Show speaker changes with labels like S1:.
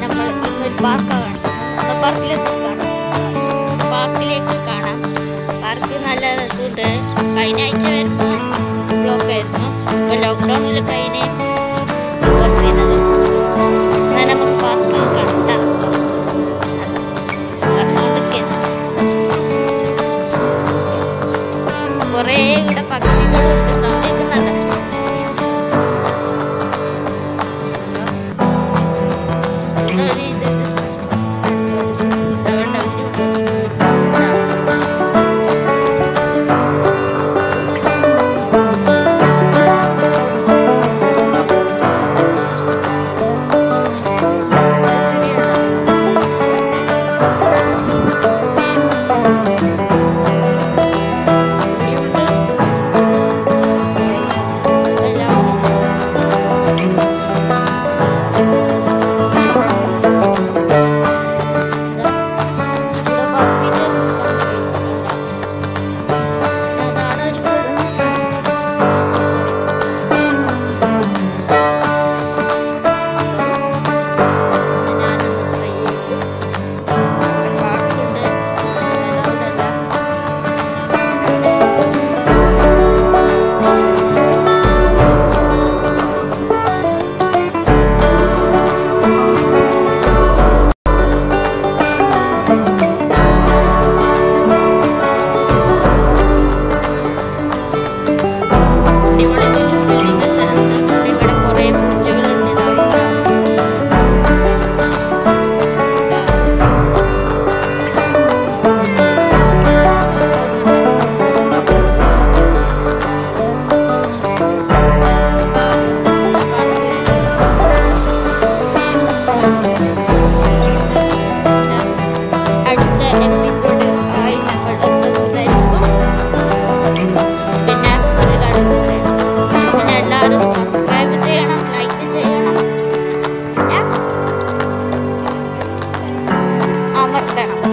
S1: നമ്മൾ ഇന്നൊരു പാർക്കാണ് പാർക്കിലേക്ക് കാണാം. പാർക്കിലേക്ക് കാണാം. പാർക്ക് നല്ല രസമുണ്ട് കഴിഞ്ഞ ആഴ്ച വരുമ്പോൾ ബ്ലോക്ക് ആയിരുന്നു അപ്പോൾ ലോക്ക്ഡൗണിൽ കഴിഞ്ഞ കുറേ ഇവിടെ പക്ഷികളുണ്ട്. Saturday 对啊